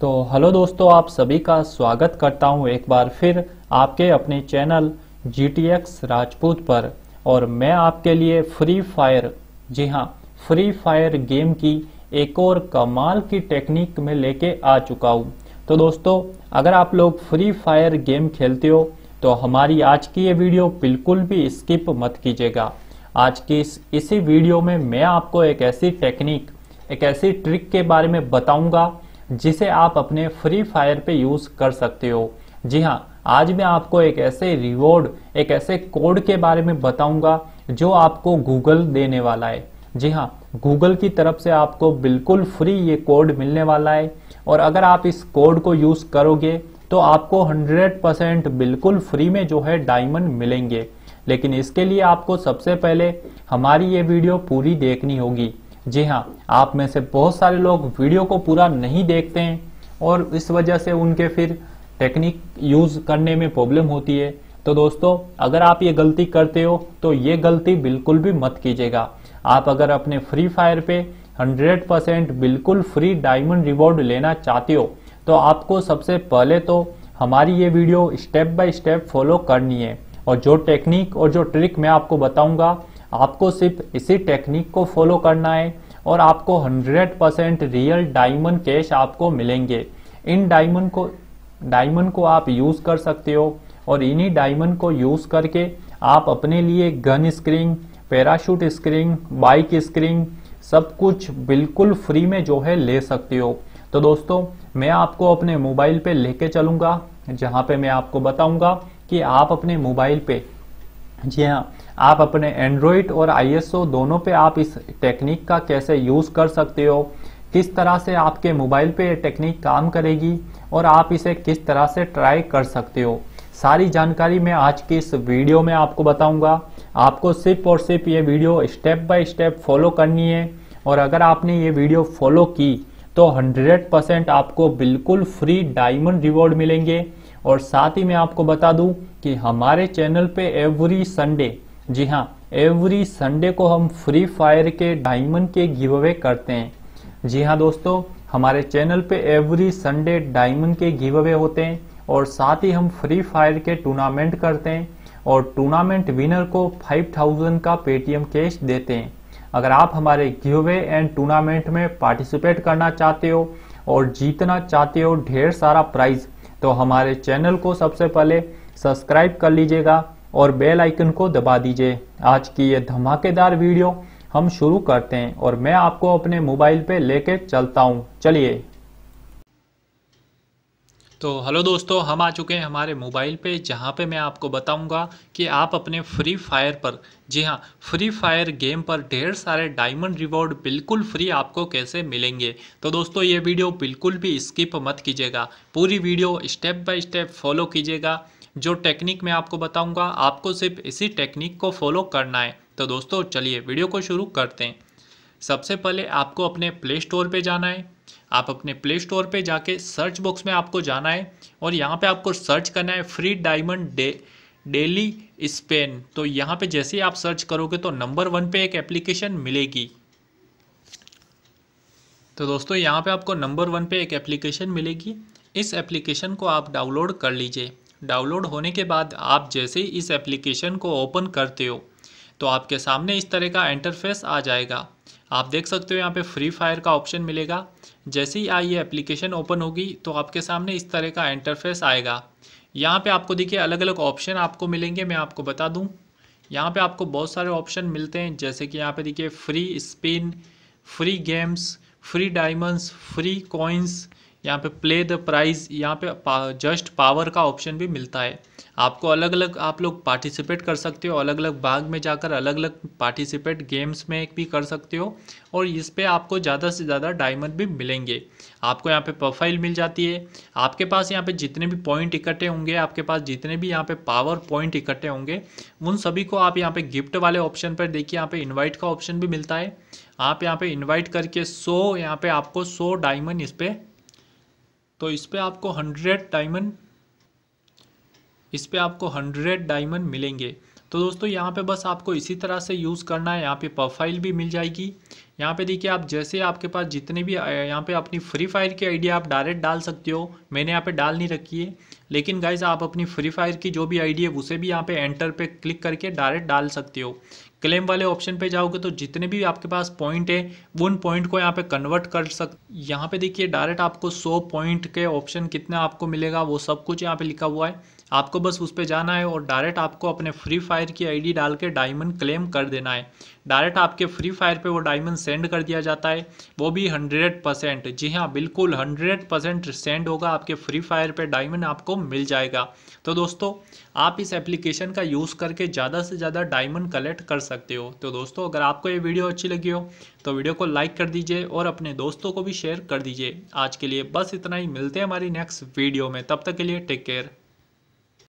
तो हेलो दोस्तों, आप सभी का स्वागत करता हूँ एक बार फिर आपके अपने चैनल GTX राजपूत पर। और मैं आपके लिए फ्री फायर जी हाँ फ्री फायर गेम की एक और कमाल की टेक्निक में लेके आ चुका हूँ। तो दोस्तों, अगर आप लोग फ्री फायर गेम खेलते हो तो हमारी आज की ये वीडियो बिल्कुल भी स्किप मत कीजिएगा। आज की इस, इसी वीडियो में मैं आपको एक ऐसी टेक्निक एक ऐसी ट्रिक के बारे में बताऊँगा जिसे आप अपने फ्री फायर पे यूज़ कर सकते हो। जी हाँ आज मैं आपको एक ऐसे रिवॉर्ड एक ऐसे कोड के बारे में बताऊँगा जो आपको गूगल देने वाला है। जी हाँ गूगल की तरफ़ से आपको बिल्कुल फ्री ये कोड मिलने वाला है और अगर आप इस कोड को यूज़ करोगे तो आपको 100% बिल्कुल फ्री में जो है डायमंड मिलेंगे। लेकिन इसके लिए आपको सबसे पहले हमारी ये वीडियो पूरी देखनी होगी। जी हाँ आप में से बहुत सारे लोग वीडियो को पूरा नहीं देखते हैं और इस वजह से उनके फिर टेक्निक यूज़ करने में प्रॉब्लम होती है। तो दोस्तों, अगर आप ये गलती करते हो तो ये गलती बिल्कुल भी मत कीजिएगा। आप अगर अपने फ्री फायर पे 100% बिल्कुल फ्री डायमंड रिवॉर्ड लेना चाहते हो तो आपको सबसे पहले तो हमारी ये video step by step follow करनी है। और जो टेक्निक और जो ट्रिक मैं आपको बताऊँगा आपको सिर्फ़ इसी टेक्निक को फॉलो करना है और आपको 100% रियल डायमंड कैश आपको मिलेंगे। इन डायमंड को डायमंड को आप यूज़ कर सकते हो और इन्हीं डायमंड को यूज़ करके आप अपने लिए gun screen parachute screen bike screen सब कुछ बिल्कुल फ्री में जो है ले सकते हो। तो दोस्तों, मैं आपको अपने मोबाइल पे लेके चलूँगा, जहाँ पे मैं आपको बताऊँगा कि आप अपने मोबाइल पे जी हाँ आप अपने एंड्रॉइड और आईएसओ दोनों पे आप इस टेक्निक का कैसे यूज़ कर सकते हो? किस तरह से आपके मोबाइल पे ये टेक्निक काम करेगी? और आप इसे किस तरह से ट्राई कर सकते हो? सारी जानकारी मैं आज की इस वीडियो में आपको बताऊँगा। आपको सिर्फ़ और सिर्फ़ ये video step by step follow करनी है। और अगर आपने ये वीडियो फॉलो की तो 100% आपको बिल्कुल फ्री डायमंड रिवॉर्ड मिलेंगे। और साथ ही मैं आपको बता दूँ कि हमारे चैनल पे एवरी संडे जी हाँ एवरी संडे को हम फ्री फायर के डायमंड के गिव अवे करते हैं। जी हाँ दोस्तों, हमारे चैनल पे एवरी संडे डायमंड के गिव अवे होते हैं और साथ ही हम फ्री फायर के टूर्नामेंट करते हैं और टूर्नामेंट विनर को 5000 का पेटीएम कैश देते हैं। अगर आप हमारे गिव अवे एंड टूर्नामेंट में पार्टिसिपेट करना चाहते हो और जीतना चाहते हो ढेर सारा प्राइज तो हमारे चैनल को सबसे पहले सब्सक्राइब कर लीजिएगा और बेल आइकन को दबा दीजिए। आज की ये धमाकेदार वीडियो हम शुरू करते हैं और मैं आपको अपने मोबाइल पे लेके चलता हूँ। चलिए। तो हेलो दोस्तों, हम आ चुके हैं हमारे मोबाइल पे, जहाँ पे मैं आपको बताऊँगा कि आप अपने फ्री फायर पर, जी हाँ फ्री फायर गेम पर ढेर सारे डायमंड रिवॉर्ड बिल्कुल फ्री आपको कैसे मिलेंगे? तो दोस्तों, ये वीडियो बिल्कुल भी स्किप मत कीजिएगा। पूरी video step by step follow कीजिएगा। जो टेक्निक मैं आपको बताऊँगा, आपको सिर्फ़ इसी टेक्निक को फॉलो करना है। तो दोस्तों, चलिए वीडियो को शुरू करते हैं। सबसे पहले आपको अपने प्ले स्टोर पर जाना है। आप अपने प्ले स्टोर पे जाके सर्च बॉक्स में आपको जाना है और यहाँ पे आपको सर्च करना है free diamond day daily spin तो यहाँ पे जैसे ही आप सर्च करोगे तो नंबर वन पे एक एप्लीकेशन मिलेगी। तो दोस्तों, यहाँ पे आपको नंबर वन पे एक एप्लीकेशन मिलेगी। इस एप्लीकेशन को आप डाउनलोड कर लीजिए। डाउनलोड होने के बाद आप जैसे ही इस एप्लीकेशन को ओपन करते हो तो आपके सामने इस तरह का इंटरफेस आ जाएगा। आप देख सकते हो यहाँ पे फ्री फायर का ऑप्शन मिलेगा। जैसे ही आई, ये एप्लीकेशन ओपन होगी तो आपके सामने इस तरह का इंटरफेस आएगा। यहाँ पे आपको देखिए अलग अलग ऑप्शन आपको मिलेंगे, मैं आपको बता दूँ। यहाँ पे आपको बहुत सारे ऑप्शन मिलते हैं, जैसे कि यहाँ पे देखिए free spin free games free diamonds free coins यहाँ पे प्ले द प्राइज यहाँ पे जस्ट पावर का ऑप्शन भी मिलता है। आपको अलग अलग आप लोग पार्टिसिपेट कर सकते हो अलग अलग भाग में जाकर अलग अलग पार्टिसिपेट गेम्स में भी कर सकते हो और इस पर आपको ज़्यादा से ज़्यादा डायमंड भी मिलेंगे। आपको यहाँ पे प्रोफ़ाइल मिल जाती है। आपके पास यहाँ पे जितने भी पॉइंट इकट्ठे होंगे, आपके पास जितने भी यहाँ पे पावर पॉइंट इकट्ठे होंगे, उन सभी को आप यहाँ पे गिफ्ट वाले ऑप्शन पर देखिए, यहाँ पे इन्वाइट का ऑप्शन भी मिलता है। आप यहाँ पे इन्वाइट करके सो, यहाँ पे आपको सो डायमंड इस पर तो इस पर आपको हंड्रेड डायमंड, इस पर आपको हंड्रेड डायमंड मिलेंगे। तो दोस्तों, यहाँ पे बस आपको इसी तरह से यूज़ करना है। यहाँ पे प्रोफ़ाइल भी मिल जाएगी। यहाँ पे देखिए आप जैसे आपके पास जितने भी यहाँ पे अपनी फ्री फायर की आईडी आप डायरेक्ट डाल सकते हो। मैंने यहाँ पे डाल नहीं रखी है। लेकिन गाइज़ आप अपनी फ्री फायर की जो भी आईडी है, उसे भी यहाँ पे एंटर पे क्लिक करके डायरेक्ट डाल सकते हो। क्लेम वाले ऑप्शन पे जाओगे तो जितने भी आपके पास पॉइंट है, उन पॉइंट को यहाँ पे कन्वर्ट कर सक, यहाँ पे देखिए डायरेक्ट आपको 100 पॉइंट के ऑप्शन कितना आपको मिलेगा, वो सब कुछ यहाँ पे लिखा हुआ है। आपको बस उस पर जाना है और डायरेक्ट आपको अपने फ्री फायर की आईडी डाल के डायमंड क्लेम कर देना है। डायरेक्ट आपके फ्री फायर पे वो डायमंड सेंड कर दिया जाता है। वो भी हंड्रेड परसेंट जी हाँ बिल्कुल हंड्रेड परसेंट सेंड होगा, आपके फ्री फायर पे डायमंड आपको मिल जाएगा। तो दोस्तों, आप इस एप्लीकेशन का यूज़ करके ज़्यादा से ज़्यादा डायमंड कलेक्ट कर सकते हो। तो दोस्तों, अगर आपको ये वीडियो अच्छी लगी हो तो वीडियो को लाइक कर दीजिए और अपने दोस्तों को भी शेयर कर दीजिए। आज के लिए बस इतना ही। मिलते हैं हमारी नेक्स्ट वीडियो में। तब तक के लिए टेक केयर